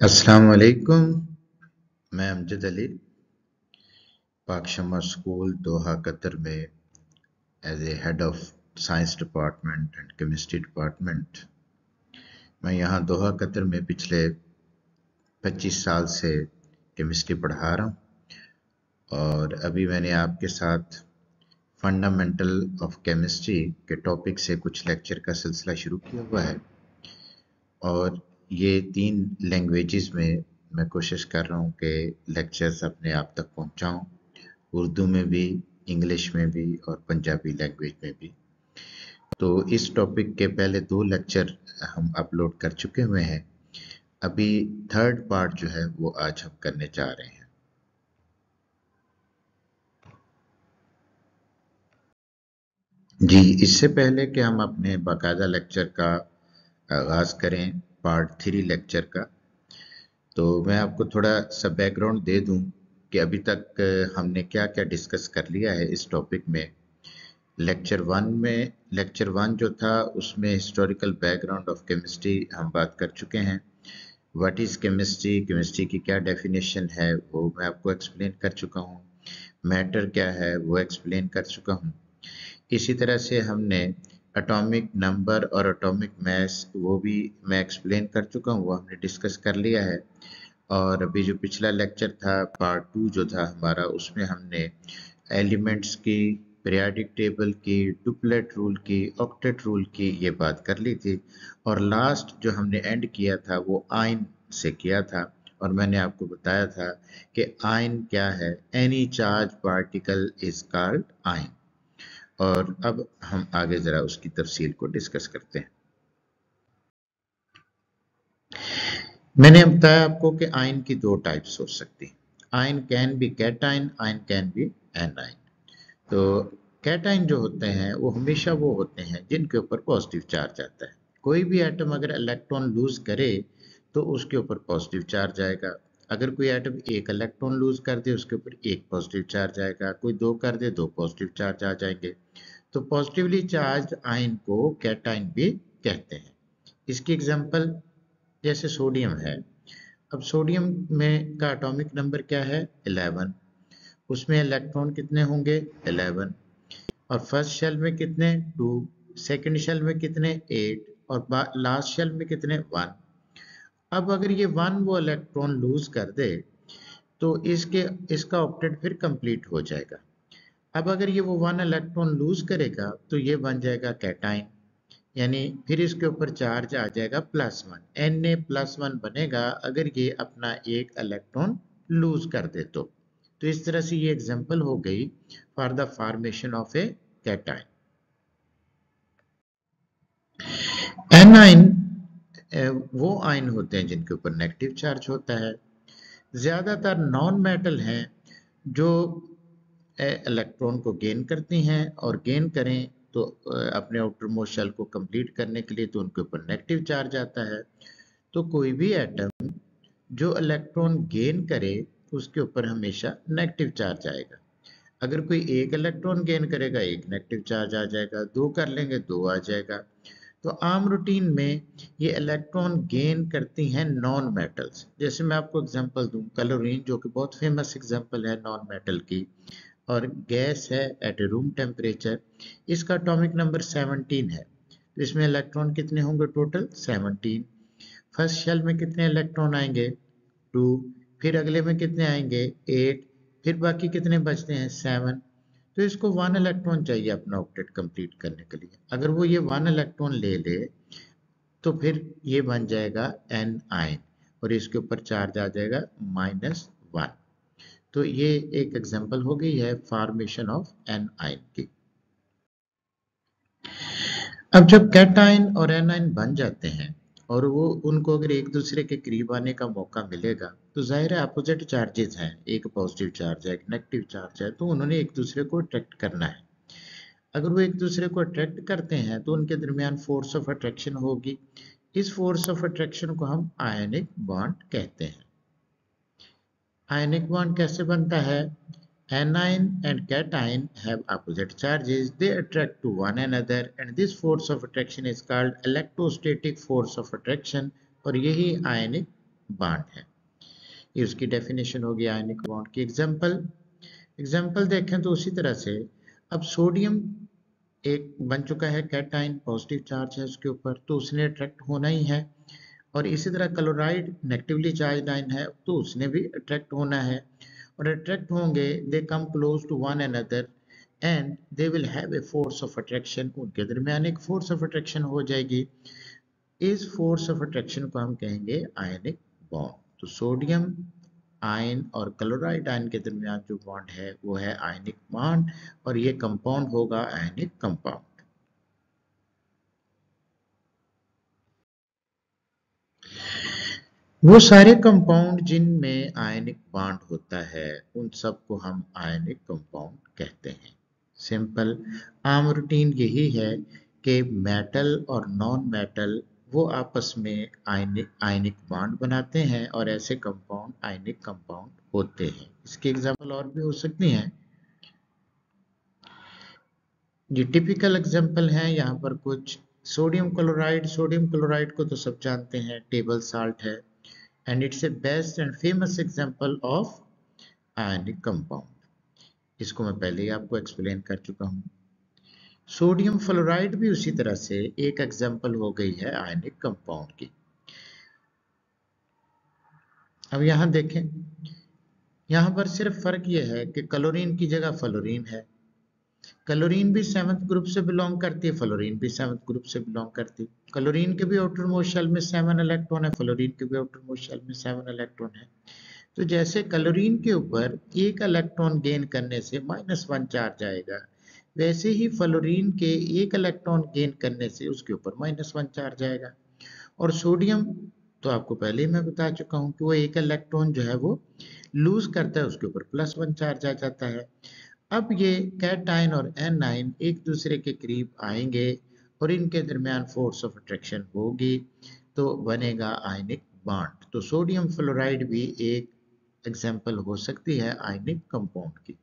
अस्सलाम वालेकुम मैं Amjad Ali Pak Shama school Doha Qatar में as a head of science department and chemistry department मैं यहाँ दोहा कतर में पिछले 25 साल से केमिस्ट्री पढ़ा रहा हूँ। और अभी मैंने आपके साथ फंडामेंटल ऑफ़ केमिस्ट्री के टॉपिक से कुछ लेक्चर का सिलसिला शुरू किया हुआ है। और ये तीन लैंग्वेजेस में मैं कोशिश कर रहा हूँ कि लेक्चर्स अपने आप तक पहुँचाऊँ। उर्दू में भी इंग्लिश में भी और पंजाबी लैंग्वेज में भी। तो इस टॉपिक के पहले दो लेक्चर हम अपलोड कर चुके हुए हैं। अभी थर्ड पार्ट जो है वो आज हम करने जा रहे हैं। जी, इससे पहले कि हम अपने बाकायदा लेक्चर का आगाज़ करें पार्ट थ्री लेक्चर का। तो मैं आपको थोड़ा सा बैकग्राउंड दे दूँ कि अभी तक हमने क्या क्या डिस्कस कर लिया है इस टॉपिक में। लेक्चर वन में लेक्चर वन जो था, उसमें हिस्टोरिकल बैकग्राउंड ऑफ़ केमिस्ट्री हम बात कर चुके हैं। व्हाट इज़ केमिस्ट्री केमिस्ट्री की क्या डेफिनेशन है, वो मैं आपको एक्सप्लेन कर चुका हूँ। मैटर क्या है, वो एक्सप्लेन कर चुका हूँ। इसी तरह से हमने एटॉमिक नंबर और एटॉमिक मैस वो भी मैं एक्सप्लेन कर चुका हूँ, वो हमने डिस्कस कर लिया है। और अभी जो पिछला लेक्चर था पार्ट टू जो था हमारा, उसमें हमने एलिमेंट्स की पीरियाडिक टेबल की डुप्लेट रूल की ऑक्टेट रूल की ये बात कर ली थी। और लास्ट जो हमने एंड किया था, वो आइन से किया था। और मैंने आपको बताया था कि आइन क्या है। Any charge particle is called ion और अब हम आगे ज़रा उसकी तफसील को डिस्कस करते हैं। मैंने बताया आपको कि आइन की दो टाइप्स हो सकती हैं। Ion can be cation ion can be an anion तो कैटाइन जो होते हैं, वो हमेशा वो होते हैं जिनके ऊपर पॉजिटिव चार्ज आता है। कोई भी एटम अगर इलेक्ट्रॉन लूज करे तो उसके ऊपर पॉजिटिव चार्ज आएगा। अगर कोई एटम एक इलेक्ट्रॉन लूज कर दे, उसके ऊपर एक पॉजिटिव चार्ज आएगा, कोई दो कर दे, दो पॉजिटिव चार्ज आ जाएँगे। तो पॉजिटिवली चार्ज आयन को कैटाइन भी कहते हैं। इसकी एग्जांपल जैसे सोडियम है। अब सोडियम में का एटॉमिक नंबर क्या है? 11 उसमें इलेक्ट्रॉन कितने होंगे? 11 और फ़र्स्ट शेल में कितने? टू सेकेंड शेल में कितने? 8 और लास्ट शेल में कितने? 1 अब अगर ये वन वो इलेक्ट्रॉन लूज कर दे तो इसके, इसका ऑप्टेट फिर कंप्लीट हो जाएगा। अब अगर ये वो वन इलेक्ट्रॉन लूज करेगा तो ये बन जाएगा कैटाइन यानी फिर इसके ऊपर चार्ज आ जाएगा plus one N A plus one बनेगा अगर ये अपना एक इलेक्ट्रॉन लूज कर दे तो। तो इस तरह से ये एग्जांपल हो गई for the formation of a cation anion वो आइन होते हैं जिनके ऊपर नेगेटिव चार्ज होता है। ज़्यादातर नॉन मेटल हैं जो इलेक्ट्रॉन को गेन करती हैं और गेन करें तो अपने आउटर मोस्ट शेल को कंप्लीट करने के लिए तो उनके ऊपर नेगेटिव चार्ज आता है। तो कोई भी एटम जो इलेक्ट्रॉन गेन करे, उसके ऊपर हमेशा नेगेटिव चार्ज आएगा। अगर कोई एक इलेक्ट्रॉन गेन करेगा, एक नेगेटिव चार्ज आ जाएगा, दो कर लेंगे, दो आ जाएगा। तो आम रूटीन में ये इलेक्ट्रॉन गेन करती हैं नॉन मेटल्स जैसे मैं आपको एग्जांपल दूँ क्लोरीन जो कि बहुत फ़ेमस एग्जांपल है नॉन मेटल की, और गैस है एट रूम टेम्परेचर इसका अटोमिक नंबर 17 है. तो इसमें इलेक्ट्रॉन कितने होंगे टोटल 17 फ़र्स्ट शेल में कितने इलेक्ट्रॉन आएँगे? टू फिर अगले में कितने आएँगे? एट फिर बाकी कितने बचते हैं? सेवन तो इसको वन इलेक्ट्रॉन चाहिए अपना ऑक्टेट कंप्लीट करने के लिए। अगर वो ये वन इलेक्ट्रॉन ले ले तो फिर ये बन जाएगा एन आइन और इसके ऊपर चार्ज आ जाएगा माइनस वन तो ये एक एग्जांपल हो गई है फॉर्मेशन ऑफ़ एन आइन की। अब जब कैटाइन और एनाइन बन जाते हैं और वो उनको अगर एक दूसरे के करीब आने का मौका मिलेगा तो ज़ाहिर है अपोजिट चार्जेस हैं। एक पॉजिटिव चार्ज है, एक नेगेटिव चार्ज है तो उन्होंने एक दूसरे को अट्रैक्ट करना है। अगर वो एक दूसरे को अट्रैक्ट करते हैं तो उनके दरमियान फोर्स ऑफ़ अट्रैक्शन होगी। इस फोर्स ऑफ़ अट्रैक्शन को हम आयनिक बॉन्ड कहते हैं। आयनिक बॉन्ड कैसे बनता है? Anion and cation have opposite charges. They attract to one another, and this force of attraction is called electrostatic force of attraction, और यही ionic बाड है। ये उसकी डेफिनेशन होगी आयनिक बॉन्ड की एग्ज़ाम्पल एग्ज़ाम्पल देखें तो उसी तरह से, अब सोडियम एक बन चुका है कैटाइन पॉजिटिव चार्ज है उसके ऊपर तो उसने अट्रैक्ट होना ही है। और इसी तरह क्लोराइड नेगेटिवली चार्ज आयन है तो उसने भी अट्रैक्ट होना है। अट्रैक्ट होंगे they come close to one another and they will have a force of attraction उनके दरमियान एक फोर्स ऑफ़ अट्रैक्शन हो जाएगी। इस फोर्स ऑफ़ अट्रैक्शन को हम कहेंगे आयनिक बॉन्ड तो सोडियम आयन और क्लोराइड आयन के दरमियान जो बॉन्ड है, वो है आयनिक बॉन्ड और ये कंपाउंड होगा आयनिक कंपाउंड वो सारे कंपाउंड जिनमें आयनिक बॉन्ड होता है, उन सबको हम आयनिक कंपाउंड कहते हैं। सिंपल आम रूटीन यही है कि मेटल और नॉन मेटल वो आपस में आयनिक आयनिक बॉन्ड बनाते हैं और ऐसे कंपाउंड आयनिक कंपाउंड होते हैं। इसके एग्ज़ाम्पल और भी हो सकती हैं। ये टिपिकल एग्ज़ाम्पल हैं। यहाँ पर कुछ सोडियम क्लोराइड सोडियम क्लोराइड को तो सब जानते हैं। टेबल साल्ट है। And it's a best and famous example of ionic compound इसको मैं पहले ही आपको एक्सप्लेन कर चुका हूँ। सोडियम फ्लोराइड भी उसी तरह से एक एग्ज़ाम्पल हो गई है आयनिक कंपाउंड की। अब यहाँ देखें। यहाँ पर सिर्फ़ फ़र्क यह है कि क्लोरीन की जगह फ्लोरीन है। क्लोरीन भी सेवंथ ग्रुप से बिलोंग करती है फ्लोरीन भी सेवंथ ग्रुप से बिलोंग करती है। क्लोरीन के भी आउटर मोस्ट शेल में सेवन इलेक्ट्रॉन है फ्लोरीन के भी आउटर मोस्ट शेल में सेवन इलेक्ट्रॉन है। तो जैसे क्लोरीन के ऊपर एक इलेक्ट्रॉन गेन करने से माइनस वन चार्ज आएगा, वैसे ही फ्लोरीन के एक इलेक्ट्रॉन गेन करने से उसके ऊपर माइनस वन चार्ज आएगा। और सोडियम तो आपको पहले ही मैं बता चुका हूँ कि वो एक इलेक्ट्रॉन जो है वो लूज करता है, उसके ऊपर प्लस वन चार्ज आ जाता है। अब ये कैटाइन और एन एनाइन एक दूसरे के करीब आएँगे और इनके दरमियान फोर्स ऑफ़ अट्रैक्शन होगी तो बनेगा आयनिक बांट तो सोडियम फ्लोराइड भी एक एग्ज़ाम्पल हो सकती है आयनिक कंपाउंड की।